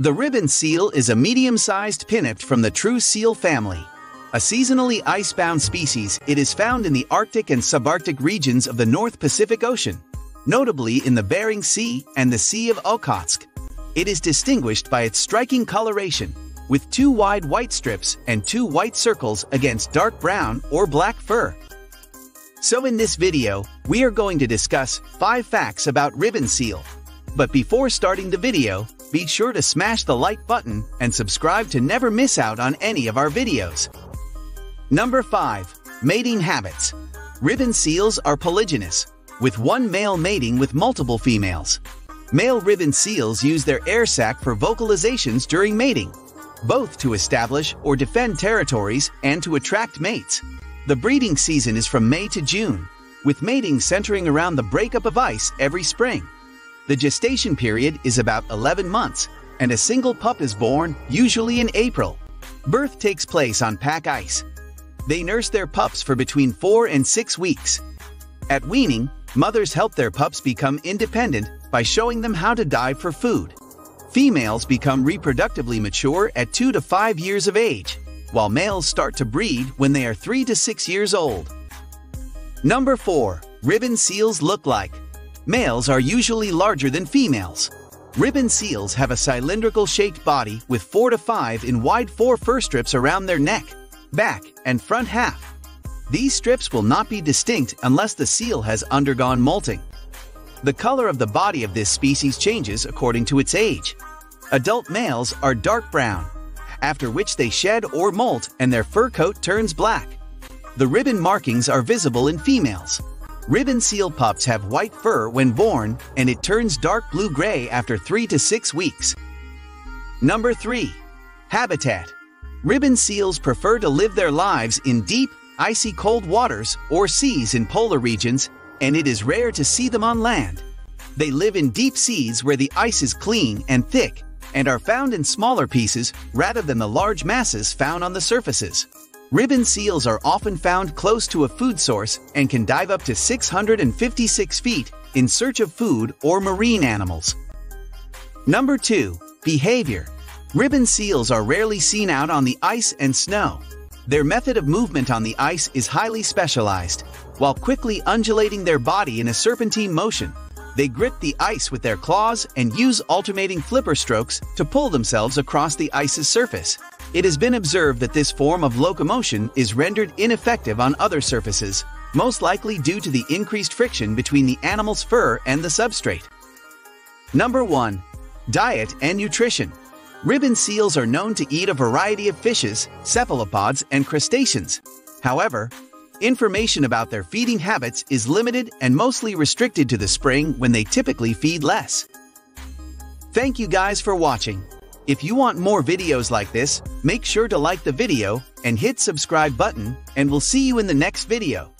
The ribbon seal is a medium-sized pinniped from the true seal family. A seasonally icebound species, it is found in the Arctic and subarctic regions of the North Pacific Ocean, notably in the Bering Sea and the Sea of Okhotsk. It is distinguished by its striking coloration, with two wide white strips and two white circles against dark brown or black fur. So in this video, we are going to discuss 5 facts about ribbon seal. But before starting the video, be sure to smash the like button and subscribe to never miss out on any of our videos. Number 5. Mating Habits Ribbon seals are polygynous, with one male mating with multiple females. Male ribbon seals use their air sac for vocalizations during mating, both to establish or defend territories and to attract mates. The breeding season is from May to June, with mating centering around the breakup of ice every spring. The gestation period is about 11 months, and a single pup is born, usually in April. Birth takes place on pack ice. They nurse their pups for between 4 and 6 weeks. At weaning, mothers help their pups become independent by showing them how to dive for food. Females become reproductively mature at 2 to 5 years of age, while males start to breed when they are 3 to 6 years old. Number 4. Ribbon seals look like Males are usually larger than females. Ribbon seals have a cylindrical shaped body with 4 to 5 in wide 4 fur strips around their neck, back, and front half. These strips will not be distinct unless the seal has undergone molting. The color of the body of this species changes according to its age. Adult males are dark brown, after which they shed or molt and their fur coat turns black. The ribbon markings are visible in females. Ribbon seal pups have white fur when born and it turns dark blue-gray after 3 to 6 weeks. Number 3. Habitat Ribbon seals prefer to live their lives in deep, icy cold waters or seas in polar regions, and it is rare to see them on land. They live in deep seas where the ice is clean and thick and are found in smaller pieces rather than the large masses found on the surfaces. Ribbon seals are often found close to a food source and can dive up to 656 feet in search of food or marine animals. Number 2. Behavior Ribbon seals are rarely seen out on the ice and snow. Their method of movement on the ice is highly specialized. While quickly undulating their body in a serpentine motion, they grip the ice with their claws and use alternating flipper strokes to pull themselves across the ice's surface. It has been observed that this form of locomotion is rendered ineffective on other surfaces, most likely due to the increased friction between the animal's fur and the substrate. Number 1. Diet and Nutrition Ribbon seals are known to eat a variety of fishes, cephalopods, and crustaceans. However, information about their feeding habits is limited and mostly restricted to the spring when they typically feed less. Thank you guys for watching. If you want more videos like this, make sure to like the video and hit subscribe button and we'll see you in the next video.